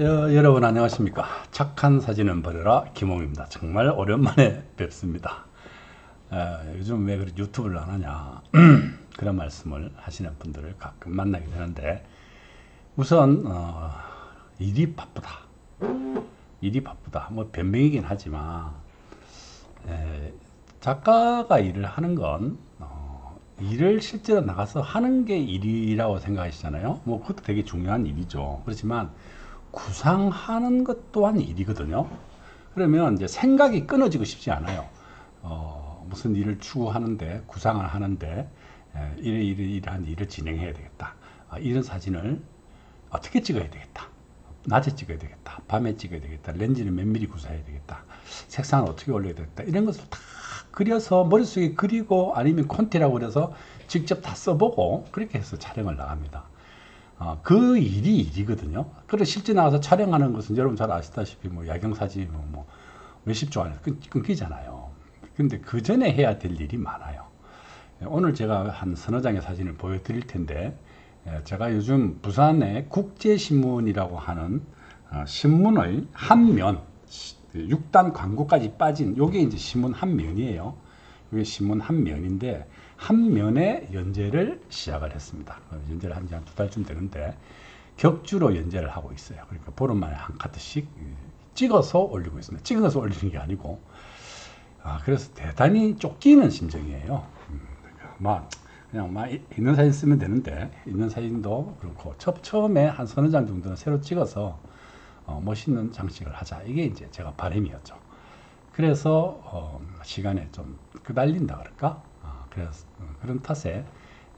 여, 여러분 안녕하십니까? 착한 사진은 버려라. 김홍입니다. 정말 오랜만에 뵙습니다. 어, 요즘 왜 그렇게 유튜브를 안 하냐? 그런 말씀을 하시는 분들을 가끔 만나게 되는데 우선 어, 일이 바쁘다. 일이 바쁘다. 뭐 변명이긴 하지만 에, 작가가 일을 하는 건 어, 일을 실제로 나가서 하는 게 일이라고 생각하시잖아요. 뭐 그것도 되게 중요한 일이죠. 그렇지만 구상하는 것 또한 일이거든요. 그러면 이제 생각이 끊어지고 싶지 않아요. 어, 무슨 일을 추구하는데 구상을 하는데 에, 이래 이래 이러한 일을 진행해야 되겠다. 아, 이런 사진을 어떻게 찍어야 되겠다. 낮에 찍어야 되겠다. 밤에 찍어야 되겠다. 렌즈는 몇 미리 구사해야 되겠다. 색상을 어떻게 올려야 되겠다. 이런 것을 다 그려서 머릿속에 그리고 아니면 콘티라고 그래서 직접 다 써보고 그렇게 해서 촬영을 나갑니다. 어, 그 일이 일이거든요. 그래 실제 나가서 촬영하는 것은 여러분 잘 아시다시피 뭐 야경 사진 뭐, 뭐 몇십 조 안에 끊기잖아요. 근데 그 전에 해야 될 일이 많아요. 오늘 제가 한 서너 장의 사진을 보여드릴 텐데 예, 제가 요즘 부산의 국제신문이라고 하는 어, 신문의 한 면, 6단 광고까지 빠진 요게 이제 신문 한 면이에요. 이게 신문 한 면인데 한 면의 연재를 시작을 했습니다. 연재를 한 지 한 두 달쯤 되는데 격주로 연재를 하고 있어요. 그러니까 보름만에 한 카드씩 찍어서 올리고 있습니다. 찍어서 올리는 게 아니고 아, 그래서 대단히 쫓기는 심정이에요. 음, 그러니까 막 그냥 막 있는 사진 쓰면 되는데 있는 사진도 그렇고 첫, 처음에 한 서너 장 정도는 새로 찍어서 어, 멋있는 장식을 하자 이게 이제 제가 바람이었죠. 그래서 어, 시간에 좀 그달린다 그럴까? 어, 그래서 어, 그런 탓에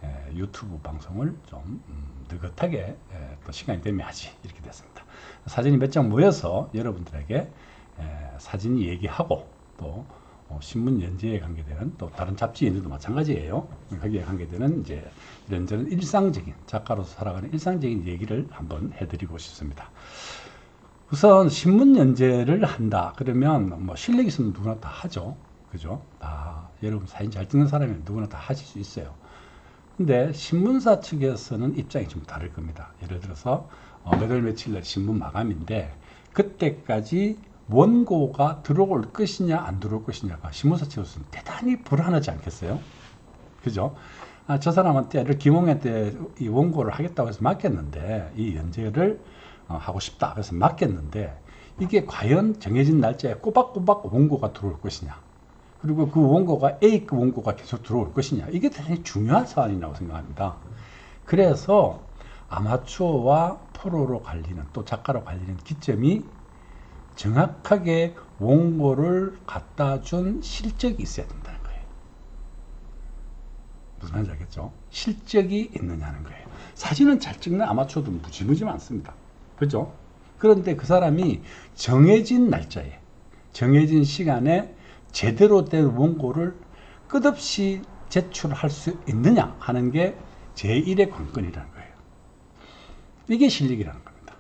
에, 유튜브 방송을 좀 음, 느긋하게 에, 또 시간이 되면 하지 이렇게 됐습니다. 사진이 몇 장 모여서 여러분들에게 에, 사진 얘기하고 또 어, 신문 연재에 관계되는 또 다른 잡지 연재도 마찬가지예요. 거기에 관계되는 이제 이런저런 일상적인 작가로서 살아가는 일상적인 얘기를 한번 해드리고 싶습니다. 우선 신문 연재를 한다. 그러면 뭐 실력 있으면 누구나 다 하죠. 그죠? 다. 여러분 사진 잘 찍는 사람이면 누구나 다 하실 수 있어요. 근데 신문사 측에서는 입장이 좀 다를 겁니다. 예를 들어서 어, 몇월 며칠 날 신문 마감인데 그때까지 원고가 들어올 것이냐 안 들어올 것이냐가 신문사 측에서는 대단히 불안하지 않겠어요? 그죠? 아, 저 사람한테 김홍한테 이 원고를 하겠다고 해서 맡겼는데 이 연재를 어, 하고 싶다. 그래서 맡겼는데 이게 과연 정해진 날짜에 꼬박꼬박 원고가 들어올 것이냐. 그리고 그 원고가 A급 원고가 계속 들어올 것이냐. 이게 대단히 중요한 사안이라고 생각합니다. 그래서 아마추어와 프로로 갈리는 또 작가로 갈리는 기점이 정확하게 원고를 갖다 준 실적이 있어야 된다는 거예요. 무슨 말인지 알겠죠? 실적이 있느냐는 거예요. 사진은 잘 찍는 아마추어도 무지무지 많습니다. 그죠? 그런데 그 사람이 정해진 날짜에, 정해진 시간에 제대로 된 원고를 끝없이 제출할 수 있느냐 하는 게 제1의 관건이라는 거예요. 이게 실력이라는 겁니다.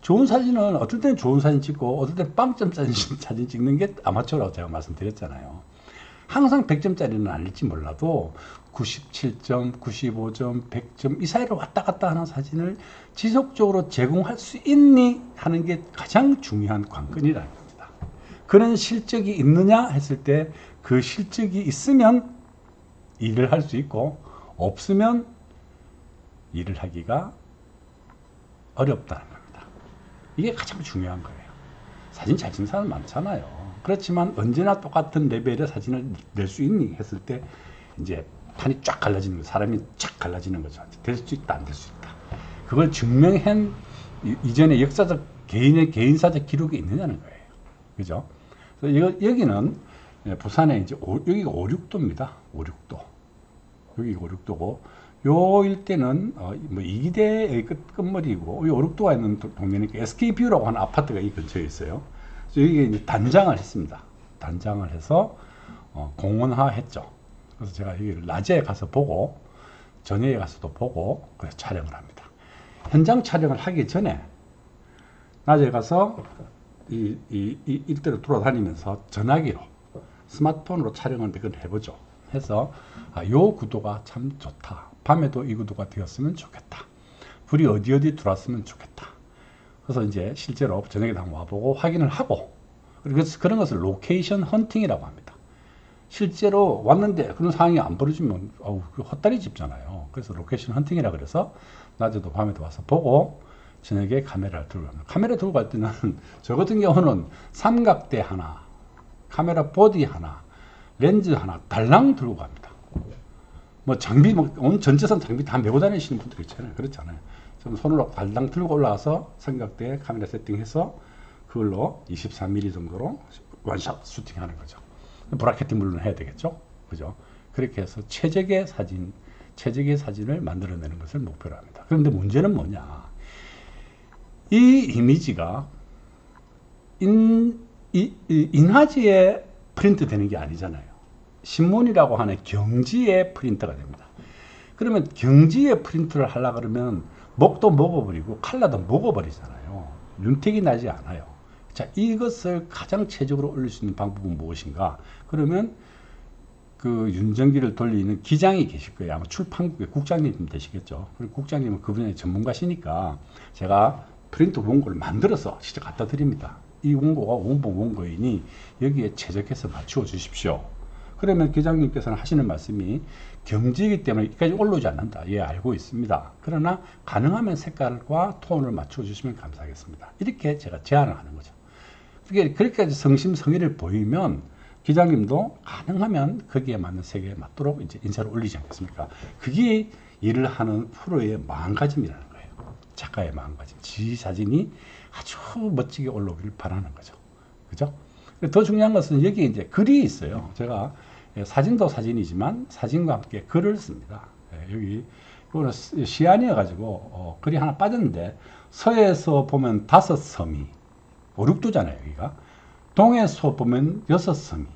좋은 사진은 어떨 때는 좋은 사진 찍고 어떨 때는 빵점 사진 찍는 게 아마추어라고 제가 말씀드렸잖아요. 항상 100점짜리는 아닐지 몰라도 97점, 95점, 100점 이 사이를 왔다 갔다 하는 사진을 지속적으로 제공할 수 있니 하는 게 가장 중요한 관건이라는 겁니다. 그런 실적이 있느냐 했을 때 그 실적이 있으면 일을 할 수 있고 없으면 일을 하기가 어렵다는 겁니다. 이게 가장 중요한 거예요. 사진 잘 찍는 사람 많잖아요. 그렇지만 언제나 똑같은 레벨의 사진을 낼 수 있니 했을 때 이제 판이 쫙 갈라지는 거 사람이 쫙 갈라지는 거죠. 될 수 있다, 안 될 수 있다. 그걸 증명한 이전에 역사적 개인의 개인사적 기록이 있느냐는 거예요. 그죠? 그래서 여기는 부산에 이제 오, 여기가 5, 6도입니다. 5, 6도. 여기 5, 6도고 요 일대는 어, 뭐 이기대의 끝, 끝머리고 이 5, 6도가 있는 동네니까 SK뷰라고 하는 아파트가 이 근처에 있어요. 이제 단장을 했습니다. 단장을 해서 어, 공원화했죠. 그래서 제가 여기를 낮에 가서 보고 저녁에 가서도 보고 그래서 촬영을 합니다. 현장 촬영을 하기 전에 낮에 가서 이, 이, 이 일대로 돌아다니면서 전화기로 스마트폰으로 촬영을 몇건 해보죠. 해서 아, 요 구도가 참 좋다. 밤에도 이 구도가 되었으면 좋겠다. 불이 어디 어디 들어왔으면 좋겠다. 그래서 이제 실제로 저녁에 한번 와보고 확인을 하고 그래서 그런 것을 로케이션 헌팅이라고 합니다. 실제로 왔는데 그런 상황이 안 벌어지면 어우 그 헛다리 짚잖아요. 그래서 로케이션 헌팅이라 그래서 낮에도 밤에도 와서 보고 저녁에 카메라를 들고 갑니다. 카메라 들고 갈 때는 저 같은 경우는 삼각대 하나, 카메라 보디 하나, 렌즈 하나 달랑 들고 갑니다. 뭐 장비 뭐 온 전체선 장비 다 메고 다니시는 분들 있잖아요. 그렇잖아요. 좀 손으로 달랑 들고 올라와서 삼각대 카메라 세팅해서 그걸로 23mm 정도로 one shot shooting하는 거죠. bracketing 물론 해야 되겠죠. 그죠? 그렇게 해서 최적의 사진, 최적의 사진을 만들어내는 것을 목표로 합니다. 그런데 문제는 뭐냐? 이 이미지가 인, 이, 이, 인화지에 프린트 되는 게 아니잖아요. 신문이라고 하는 갱지에 프린터가 됩니다. 그러면 경지에 프린트를 하려 그러면 목도 먹어버리고 칼라도 먹어버리잖아요. 윤택이 나지 않아요. 자, 이것을 가장 최적으로 올릴 수 있는 방법은 무엇인가? 그러면 그 윤정기를 돌리는 기장이 계실 거예요. 아마 출판국의 국장님 되시겠죠. 그리고 국장님은 그분의 전문가시니까 제가 프린트 원고를 만들어서 직접 갖다 드립니다. 이 원고가 원본 원고이니 여기에 최적해서 맞추어 주십시오. 그러면 기장님께서는 하시는 말씀이 경지이기 때문에 여기까지 올라오지 않는다. 예, 알고 있습니다. 그러나 가능하면 색깔과 톤을 맞춰 주시면 감사하겠습니다. 이렇게 제가 제안을 하는 거죠. 그게 그렇게까지 성심성의를 보이면 기장님도 가능하면 거기에 맞는 색에 맞도록 이제 인사를 올리지 않겠습니까? 그게 일을 하는 프로의 마음가짐이라는 거예요. 작가의 마음가짐. 지 사진이 아주 멋지게 올라오기를 바라는 거죠. 그죠? 더 중요한 것은 여기 이제 글이 있어요. 제가 사진도 사진이지만 사진과 함께 글을 씁니다. 예, 여기 이거는 시안이어가지고 어, 글이 하나 빠졌는데 서에서 보면 다섯 섬이 오륙도잖아요 여기가 동에서 보면 여섯 섬이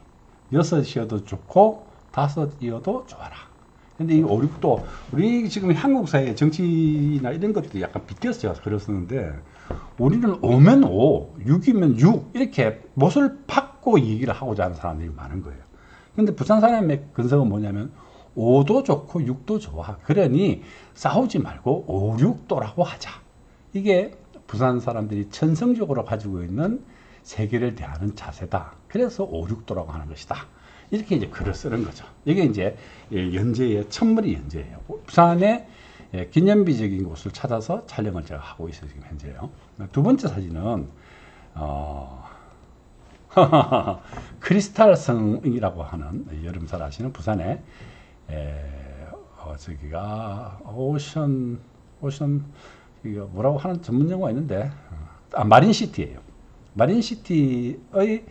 여섯이어도 좋고 다섯이어도 좋아라. 근데 이 오륙도 우리 지금 한국 사회 정치나 이런 것들이 약간 비껴서 쓰는데 우리는 5면 5, 6이면 6 이렇게 못을 받고 얘기를 하고자 하는 사람들이 많은 거예요. 근데 부산 사람의 근성은 뭐냐면 5도 좋고 6도 좋아. 그러니 싸우지 말고 5, 6도라고 하자. 이게 부산 사람들이 천성적으로 가지고 있는 세계를 대하는 자세다. 그래서 5, 6도라고 하는 것이다. 이렇게 이제 글을 쓰는 거죠. 이게 이제 연재의 첫머리 연재예요. 부산의 기념비적인 곳을 찾아서 촬영을 제가 하고 있어요. 지금 현재요. 두 번째 사진은 어, 크리스탈 성이라고 하는 여름살 아시는 부산에 에, 어, 저기가 오션 오션 이거 뭐라고 하는 전문 용어가 있는데 아 마린시티예요. 마린시티의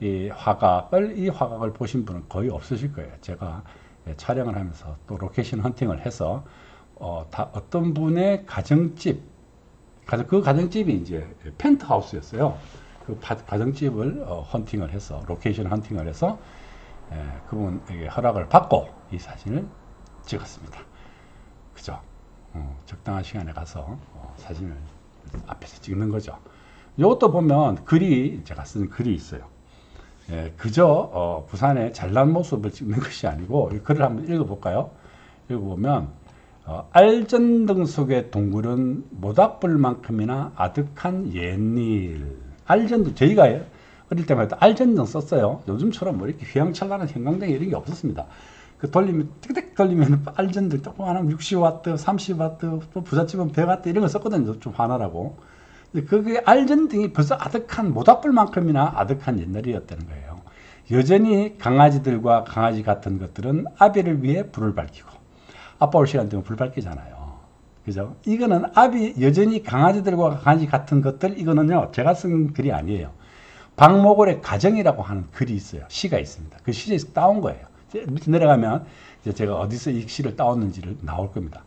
이 화각을 이 화각을 보신 분은 거의 없으실 거예요. 제가 촬영을 하면서 또 로케이션 헌팅을 해서 어, 다 어떤 분의 가정집 그 가정집이 이제 펜트하우스였어요. 그 가정집을 어, 헌팅을 해서 로케이션 헌팅을 해서 에, 그분에게 허락을 받고 이 사진을 찍었습니다. 그죠? 어, 적당한 시간에 가서 어, 사진을 앞에서 찍는 거죠. 이것도 보면 글이 제가 쓴 글이 있어요. 예, 그저 어, 부산의 잘난 모습을 찍는 것이 아니고 이 글을 한번 읽어볼까요? 읽어보면 어, 알전등 속의 동굴은 모닥불만큼이나 아득한 옛일 알전등 저희가 어릴 때마다 알전등 썼어요. 요즘처럼 뭐 이렇게 휘황찬란한 형광등 이런 게 없었습니다. 그 돌리면 틱틱 돌리면 알전등 조그마한 60와트, 30와트, 또 부잣집은 100와트 이런 거 썼거든요. 좀 화나라고. 그게 알전등이 벌써 아득한 모닥불만큼이나 아득한 옛날이었다는 거예요. 여전히 강아지들과 강아지 같은 것들은 아비를 위해 불을 밝히고 아빠 올 시간 되면 불 밝히잖아요. 그죠? 이거는 아비 여전히 강아지들과 강아지 같은 것들 이거는요 제가 쓴 글이 아니에요. 박목월의 가정이라고 하는 글이 있어요. 시가 있습니다. 그 시에서 따온 거예요. 밑에 내려가면 제가 어디서 이 시를 따왔는지를 나올 겁니다.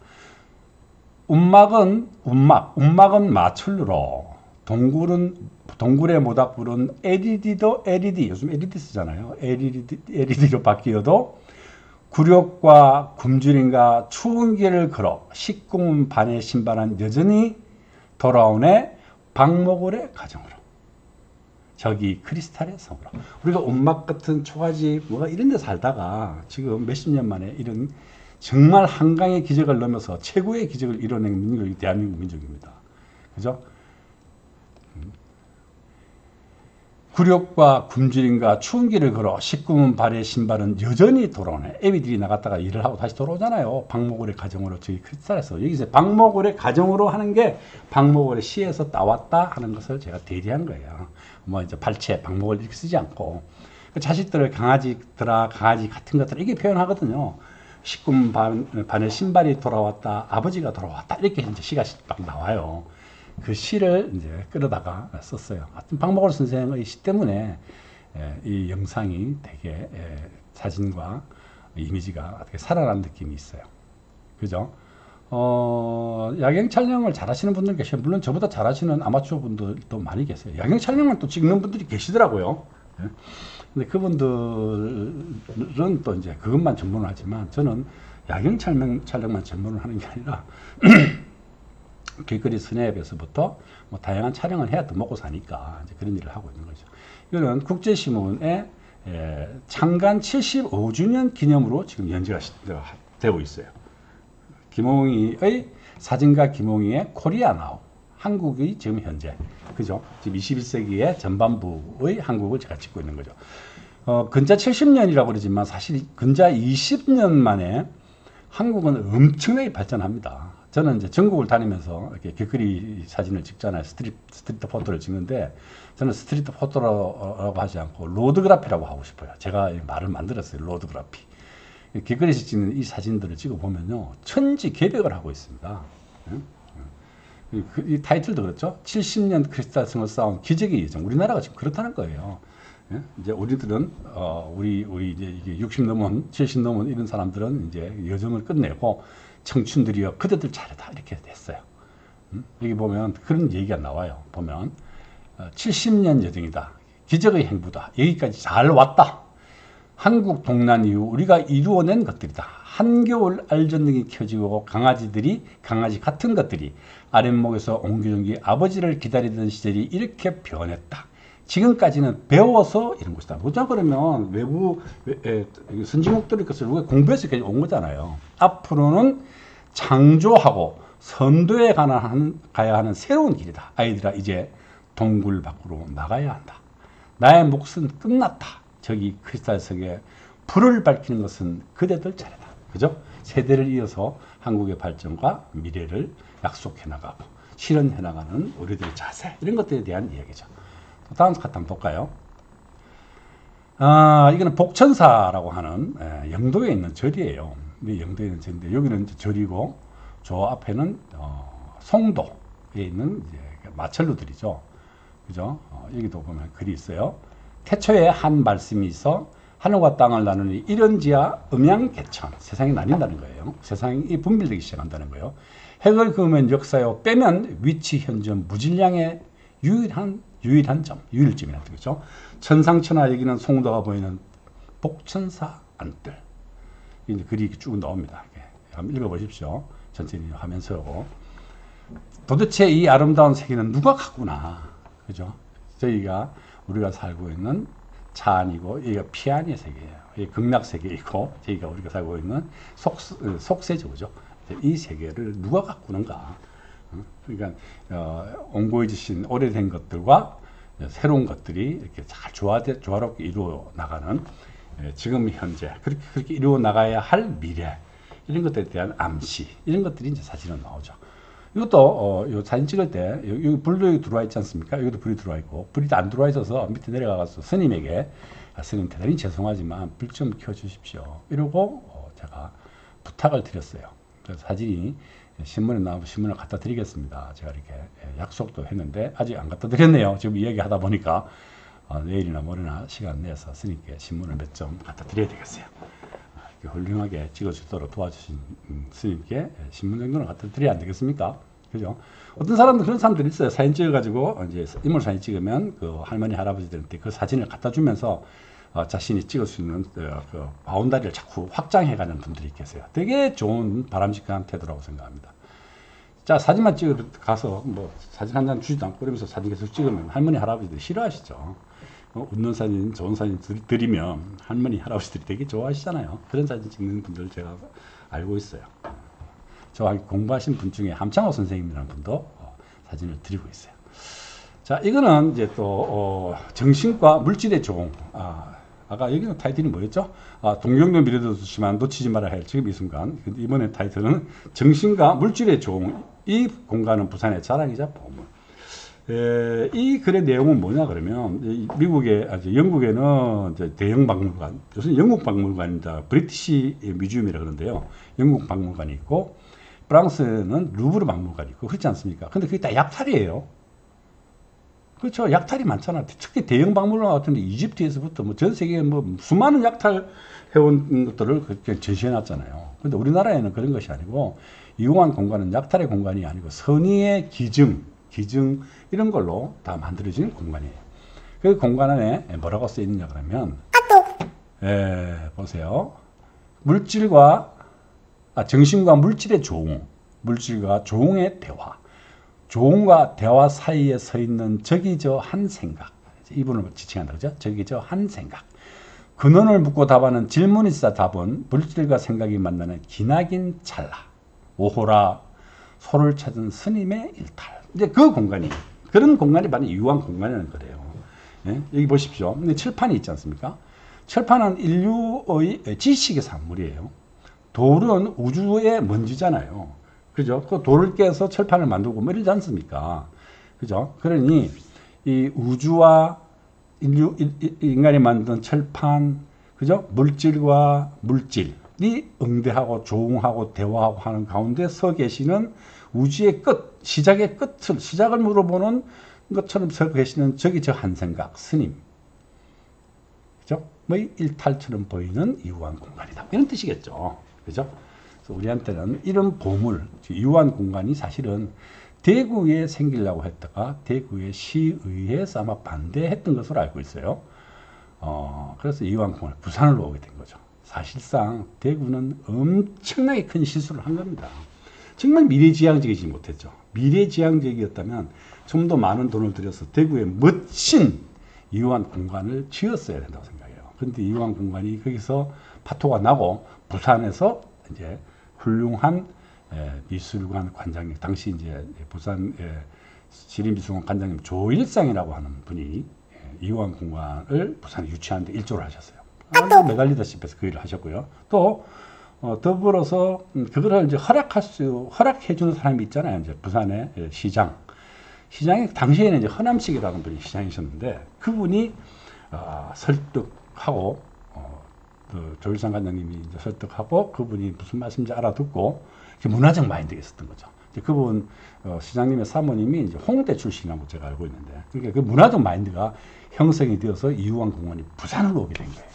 운막은 운막, 운막은 마출로 동굴은 동굴의 모닥불은 LED도 LED 요즘 LED 쓰잖아요. LED LED로 바뀌어도 굴욕과 굶주림과 추운 길을 걸어 식구문 반에 신발한 여전히 돌아오네 박목월의 가정으로 저기 크리스탈의 성으로 우리가 온막 같은 초가집 뭐가 이런 데 살다가 지금 몇십 년 만에 이런 정말 한강의 기적을 넘어서 최고의 기적을 이뤄낸 민족이 대한민국 민족입니다. 그죠? 굴욕과 굶주림과 추운 길을 걸어 19문 발의 신발은 여전히 돌아오네. 애비들이 나갔다가 일을 하고 다시 돌아오잖아요. 박목월의 가정으로 저희 크리스탈에서 여기서 박목월의 가정으로 하는 게 박목월의 시에서 나왔다 하는 것을 제가 대리한 거예요. 뭐 이제 발체 박목월 이렇게 쓰지 않고 그 자식들을 강아지들아 강아지 같은 것들 이게 표현하거든요. 19문 반, 반의 신발이 돌아왔다. 아버지가 돌아왔다. 이렇게 이제 시가 막 나와요. 그 시를 이제 끌어다가 썼어요. 하여튼 박목월 선생의 시 때문에 예, 이 영상이 되게 예, 사진과 이미지가 어떻게 살아난 느낌이 있어요. 그죠? 어, 야경 촬영을 잘 하시는 분들 계셔요. 물론 저보다 잘 하시는 아마추어 분들도 많이 계세요. 야경 촬영만 또 찍는 분들이 계시더라고요. 예. 근데 그분들은 또 이제 그것만 전문을 하지만 저는 야경 촬영, 촬영만 전문을 하는 게 아니라 길거리 스냅에서부터 뭐 다양한 촬영을 해야 또 먹고 사니까 이제 그런 일을 하고 있는 거죠. 이거는 국제신문의 에, 창간 75주년 기념으로 지금 연재가 되고 있어요. 김홍희의 사진가 김홍희의 코리아 나우 한국의 지금 현재 그죠? 지금 21세기의 전반부의 한국을 제가 찍고 있는 거죠. 어, 근자 70년이라고 그러지만 사실 근자 20년 만에 한국은 엄청나게 발전합니다. 저는 이제 전국을 다니면서 이렇게 길거리 사진을 찍잖아요. street, street photo를 찍는데 저는 street photo라고 하지 않고 roadgraphy라고 하고 싶어요. 제가 말을 만들었어요. roadgraphy. 길거리에서 찍는 이 사진들을 찍어보면요. 천지 개벽을 하고 있습니다. 이, 그, 이 타이틀도 그렇죠. 70년 크리스탈 성을 쌓은 기적의 예정. 우리나라가 지금 그렇다는 거예요. 예? 이제 우리들은 어, 우리 우리 이제 이게 60 넘은 70 넘은 이런 사람들은 이제 여정을 끝내고 청춘들이여 그대들 차례다 이렇게 됐어요. 음? 여기 보면 그런 얘기가 나와요. 보면 어, 70년 여정이다. 기적의 행보다. 여기까지 잘 왔다. 한국 동란 이후 우리가 이루어낸 것들이다. 한겨울 알전등이 켜지고 강아지들이 강아지 같은 것들이 아랫목에서 옹기종기 아버지를 기다리던 시절이 이렇게 변했다. 지금까지는 배워서 이런 것이다. 보자 그러면 외부 선진국들의 것을 우리가 공부해서 온 거잖아요. 앞으로는 창조하고 선도에 가야 하는 새로운 길이다. 아이들아 이제 동굴 밖으로 나가야 한다. 나의 몫은 끝났다. 저기 크리스탈석에 불을 밝히는 것은 그대들 차례다. 그죠? 세대를 이어서 한국의 발전과 미래를 약속해 나가고 실현해 나가는 우리들의 자세 이런 것들에 대한 이야기죠. 다음 카트 한번 볼까요? 아, 이거는 복천사라고 하는 에, 영도에 있는 절이에요. 영도에 있는 절인데 여기는 절이고 저 앞에는 어, 송도에 있는 마철루들이죠. 그죠? 어, 여기도 보면 글이 있어요. 태초에 한 말씀이 있어 하늘과 땅을 나누니 이런지야 음양개천 세상이 나뉜다는 거예요. 세상이 분별되기 시작한다는 거예요. 핵을 그으면 역사요 빼면 위치 현존 무질량의 유일한 유일한 점, 유일점이라는 거죠. 천상천하 여기는 송도가 보이는 복천사 안뜰. 이제 글이 쭉 나옵니다. 한번 읽어보십시오. 천천히 하면서 도대체 이 아름다운 세계는 누가 갖구나. 그죠? 저희가 우리가 살고 있는 차 아니고 여기가 피아니의 세계예요. 이 극락 세계이고 저희가 우리가 살고 있는 속, 속세죠. 그죠? 이 세계를 누가 가꾸는가. 그러니까 어, 옹고해지신 오래된 것들과 새로운 것들이 이렇게 잘 조화되, 조화롭게 이루어 나가는 예, 지금 현재 그렇게, 그렇게 이루어 나가야 할 미래 이런 것들에 대한 암시 이런 것들이 이제 사진은 나오죠. 이것도 어, 요 사진 찍을 때 여기, 여기 불도 여기 들어와 있지 않습니까? 여기도 불이 들어와 있고 불이 안 들어와 있어서 밑에 내려가서 스님에게 아, 스님 대단히 죄송하지만 불 좀 켜주십시오. 이러고 어, 제가 부탁을 드렸어요. 그래서 사진이 신문에 나오면 신문을 갖다 드리겠습니다. 제가 이렇게 예, 약속도 했는데 아직 안 갖다 드렸네요. 지금 이야기하다 보니까 어, 내일이나 모레나 시간 내서 스님께 신문을 몇 점 갖다 드려야 되겠어요. 아, 훌륭하게 찍어주도록 도와주신 음, 스님께 예, 신문 정도는 갖다 드려야 안 되겠습니까? 그죠? 어떤 사람들 그런 사람들이 있어요. 사진 찍어가지고 이제 인물 사진 찍으면 그 할머니 할아버지들한테 그 사진을 갖다 주면서 어, 자신이 찍을 수 있는 어, 그 바운다리를 자꾸 확장해가는 분들이 계세요. 되게 좋은 바람직한 태도라고 생각합니다. 자 사진만 찍어 가서 뭐 사진 한 장 주지도 않고 그러면서 사진 계속 찍으면 할머니 할아버지들이 싫어하시죠. 어, 웃는 사진, 좋은 사진 드리면 할머니 할아버지들이 되게 좋아하시잖아요. 그런 사진 찍는 분들 제가 알고 있어요. 저와 공부하신 분 중에 함창호 선생님이라는 분도 어, 사진을 드리고 있어요. 자, 이거는 이제 또 어, 정신과 물질의 조응. 아, 아까 여기는 타이틀이 뭐였죠? 아, 동경도 미래도 좋지만 놓치지 말아야 할 지금 이 순간. 이번에 타이틀은 정신과 물질의 조응. 이 공간은 부산의 자랑이자 보물. 에, 이 글의 내용은 뭐냐 그러면 이 미국에 아주 영국에는 대형 박물관, 요즘 영국 박물관입니다. 브리티시 뮤지엄이라 그러는데요. 영국 박물관이 있고 프랑스는 루브르 박물관이 있고 그렇지 않습니까? 근데 그게 다 약탈이에요. 그렇죠. 약탈이 많잖아. 특히 대형 박물관 같은 데 이집트에서부터 뭐 전 세계에 뭐 수많은 약탈 해온 것들을 그렇게 전시해 놨잖아요. 근데 우리나라에는 그런 것이 아니고 이용한 공간은 약탈의 공간이 아니고 선의의 기증, 기증 이런 걸로 다 만들어진 공간이에요. 그 공간 안에 뭐라고 써 있느냐 그러면 예, 보세요. 물질과 아, 정신과 물질의 조응, 물질과 조응의 대화. 조응과 대화 사이에 서 있는 저기 저한 생각. 이분을 지칭한다 그죠? 저기 저한 생각. 근원을 묻고 답하는 질문이사 답은 물질과 생각이 만나는 기나긴 찰나. 오호라 소를 찾은 스님의 일탈. 이제 그 공간이 그런 공간이 바로 유한 공간이라는 거래요. 예? 여기 보십시오. 철판이 있지 않습니까? 철판은 인류의 지식의 산물이에요. 돌은 우주의 먼지잖아요. 그죠? 그 돌을 깨서 철판을 만들고 뭐 이러지 않습니까? 그죠? 그러니 이 우주와 인류, 인간이 만든 철판, 그죠? 물질과 물질이 응대하고 조응하고 대화하고 하는 가운데 서 계시는 우주의 끝, 시작의 끝을, 시작을 물어보는 것처럼 서 계시는 저기 저 한 생각, 스님. 그죠? 뭐 일탈처럼 보이는 이우한 공간이다. 이런 뜻이겠죠. 그죠? 그래서 우리한테는 이런 보물, 이우한 공간이 사실은 대구에 생기려고 했다가 대구의 시의회에서 아마 반대했던 것으로 알고 있어요. 어, 그래서 공간 부산으로 오게 된 거죠. 사실상 대구는 엄청나게 큰 실수를 한 겁니다. 정말 미래지향적이지 못했죠. 미래지향적이었다면 좀 더 많은 돈을 들여서 대구에 멋진 이완 공간을 지었어야 된다고 생각해요. 그런데 이완 공간이 거기서 파토가 나고 부산에서 이제 훌륭한 미술관 관장님, 당시 이제 부산 시립미술관 관장님 조일상이라고 하는 분이 이완 공간을 부산에 유치하는데 일조를 하셨어요. 매달리다시피 해서 그 일을 하셨고요. 또 어, 더불어서 음, 그거를 이제 허락할 수 허락해 주는 사람이 있잖아요. 이제 부산의 예, 시장. 시장이 당시에는 이제 허남식이라는 분이 시장이셨는데 그분이 어, 설득하고 어, 그 조일상 관장님이 이제 설득하고 그분이 무슨 말씀인지 알아듣고 문화적 마인드가 있었던 거죠. 그분 어, 시장님의 사모님이 이제 홍대 출신이라고 제가 알고 있는데 그러니까 그 문화적 마인드가 형성이 되어서 이우왕 공원이 부산으로 오게 된 거예요.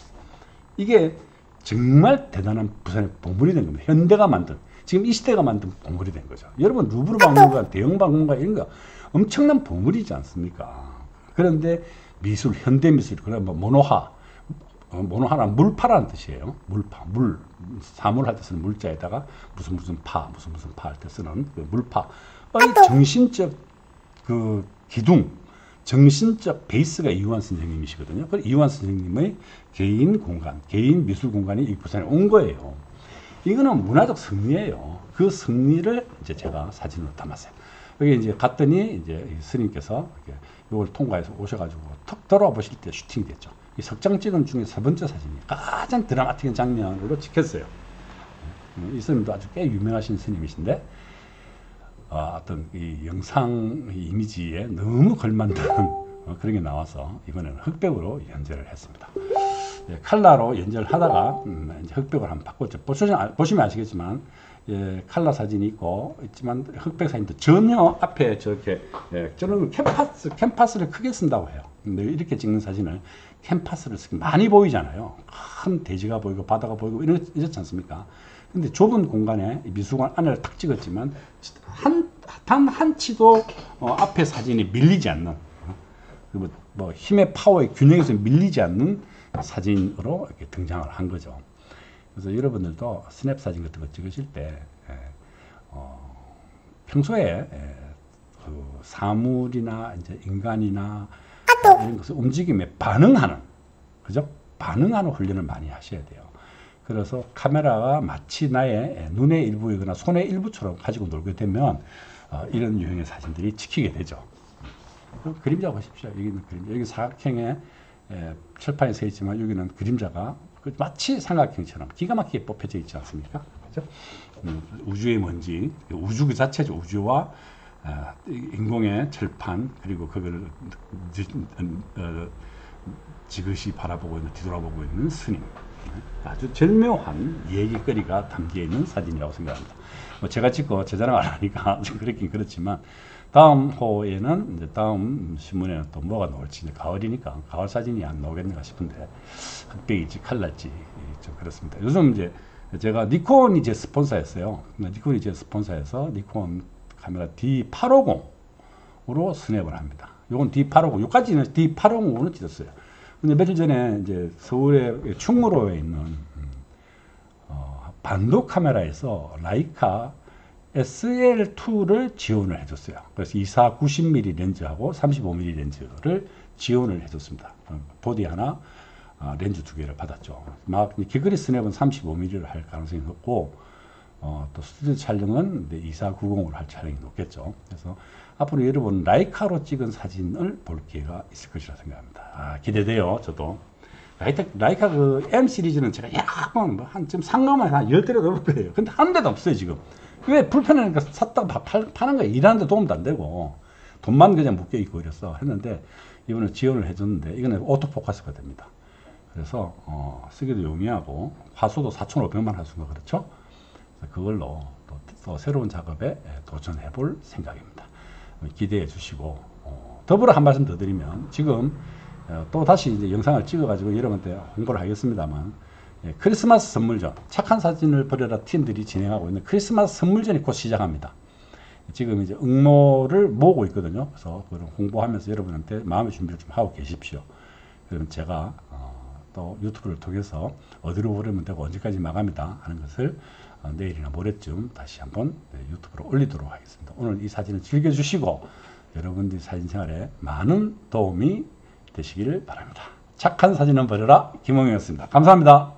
이게 정말 대단한 부산의 보물이 된 겁니다. 현대가 만든 지금 이 시대가 만든 보물이 된 거죠. 여러분 루브르 박물관, 대형 박물관 이런 거 엄청난 보물이지 않습니까? 그런데 미술, 현대 미술, 그래 뭐 모노화, 어, 모노화는 물파라는 뜻이에요. 물파, 물, 사물할 때 쓰는 물자에다가 무슨 무슨 파, 무슨 무슨 파 할 때 쓰는 그 물파 의 정신적 그 기둥, 정신적 베이스가 이완 선생님이시거든요. 그 이완 선생님의 개인 공간, 개인 미술 공간이 이 부산에 온 거예요. 이거는 문화적 승리예요. 그 승리를 이제 제가 사진으로 담았어요. 여기 이제 갔더니 이제 스님께서 이걸 통과해서 오셔가지고 턱 돌아와 보실 때 슈팅이 됐죠. 이 석장 찍은 중에 세 번째 사진이 가장 드라마틱한 장면으로 찍혔어요. 이 스님도 아주 꽤 유명하신 스님이신데 어, 떤이 영상 이미지에 너무 걸맞는 어, 그런 게 나와서 이번에는 흑백으로 연재를 했습니다. 예, 칼라로 연재를 하다가 음, 이제 흑백을 한번 바꿨죠. 보시면, 보시면 아시겠지만 예, 칼라 사진이 있고 있지만 흑백 사진도 전혀 앞에 저렇게 예, 저는 캠파스 캠파스를 크게 쓴다고 해요. 근데 이렇게 찍는 사진을 캠파스를 쓰기 많이 보이잖아요. 큰 대지가 보이고 바다가 보이고 이렇, 이렇지 않습니까? 근데 좁은 공간에 미술관 안을 탁 찍었지만 한 단 한 치도 어, 앞에 사진이 밀리지 않는 어, 뭐, 뭐 힘의 파워의 균형에서 밀리지 않는 사진으로 이렇게 등장을 한 거죠. 그래서 여러분들도 스냅 사진 같은 거 찍으실 때 예, 어, 평소에 예, 그 사물이나 이제 인간이나 이런 것을 움직임에 반응하는 그죠? 반응하는 훈련을 많이 하셔야 돼요. 그래서 카메라가 마치 나의 눈의 일부이거나 손의 일부처럼 가지고 놀게 되면 어, 이런 유형의 사진들이 찍히게 되죠. 그 그림자 보십시오. 여기는 그림자. 여기 사각형의 에, 철판이 서 있지만 여기는 그림자가 그 마치 삼각형처럼 기가 막히게 뽑혀져 있지 않습니까? 그죠? 음, 우주의 먼지, 우주 그 자체죠. 우주와 아, 인공의 철판 그리고 그걸 어, 지그시 바라보고 있는 뒤돌아보고 있는 스님 아주 절묘한 얘기거리가 담겨 있는 사진이라고 생각합니다. 뭐 제가 찍고 제 자랑 안 하니까 좀 그렇긴 그렇지만 다음 호에는 이제 다음 신문에는 또 뭐가 나올지 가을이니까 가을 사진이 안 나오겠는가 싶은데 흑백이지 칼날지 좀 그렇습니다. 요즘 이제 제가 니콘이 제 스폰서였어요. 니콘이 제 스폰서여서 니콘 카메라 D850으로 스냅을 합니다. 요건 D850, 요까지는 D850으로 찍었어요. 근데 며칠 전에 이제 서울의 충무로에 있는 음, 어, 반도 카메라에서 라이카 SL2를 지원을 해줬어요. 그래서 24 90mm 렌즈하고 35mm 렌즈를 지원을 해줬습니다. 보디 하나, 아, 렌즈 두 개를 받았죠. 막 길거리 스냅은 35mm를 할 가능성이 높고 어, 또 스튜디오 촬영은 2490으로 할 촬영이 높겠죠. 그래서 앞으로 여러분 라이카로 찍은 사진을 볼 기회가 있을 것이라 생각합니다. 아, 기대돼요. 저도. 라이카, 라이카 그 M 시리즈는 제가 약간 뭐한 지금 상가만 한 열대가 넘을 거예요. 근데 한 대도 없어요, 지금. 왜 불편하니까 샀다가 팔, 파는 거야. 일하는데 도움도 안 되고. 돈만 그냥 묶여 있고 이랬어. 했는데 이번에 지원을 해줬는데 이거는 오토포커스가 됩니다. 그래서 어, 쓰기도 용이하고 화소도 4,500만 화소가 그렇죠. 그걸로 또, 또, 새로운 작업에 도전해 볼 생각입니다. 기대해 주시고 어, 더불어 한 말씀 더 드리면 지금 어, 또 다시 이제 영상을 찍어가지고 여러분한테 홍보를 하겠습니다만 예, 크리스마스 선물전 착한 사진을 버려라 팀들이 진행하고 있는 크리스마스 선물전이 곧 시작합니다. 지금 이제 응모를 모으고 있거든요. 그래서 그걸 홍보하면서 여러분한테 마음의 준비를 좀 하고 계십시오. 그러면 제가 어, 또 유튜브를 통해서 어디로 보내면 되고 언제까지 마감이다 하는 것을 어, 내일이나 모레쯤 다시 한번 네, 유튜브로 올리도록 하겠습니다. 오늘 이 사진을 즐겨주시고 여러분들 사진 생활에 많은 도움이 되시기를 바랍니다. 착한 사진은 버려라 김홍이었습니다. 감사합니다.